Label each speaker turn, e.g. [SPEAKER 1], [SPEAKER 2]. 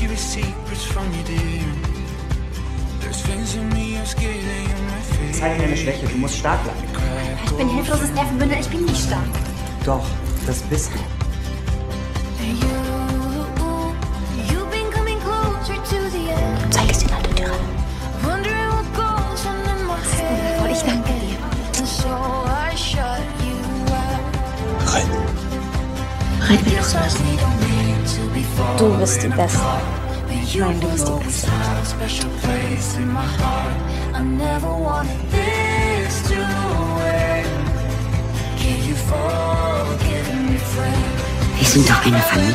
[SPEAKER 1] keep secrets from you, dear. There's things in me I'm scared that my favorite. Zeig mir eine Schwäche, du musst stark bleiben.
[SPEAKER 2] Ich bin hilfloses Nervenbündel, ich bin nicht stark.
[SPEAKER 1] Doch, das bist du.
[SPEAKER 3] Bereit, mir loszulassen. Du bist
[SPEAKER 4] die Beste.
[SPEAKER 3] Nein, du bist die Beste.
[SPEAKER 5] Wir sind doch eine Familie.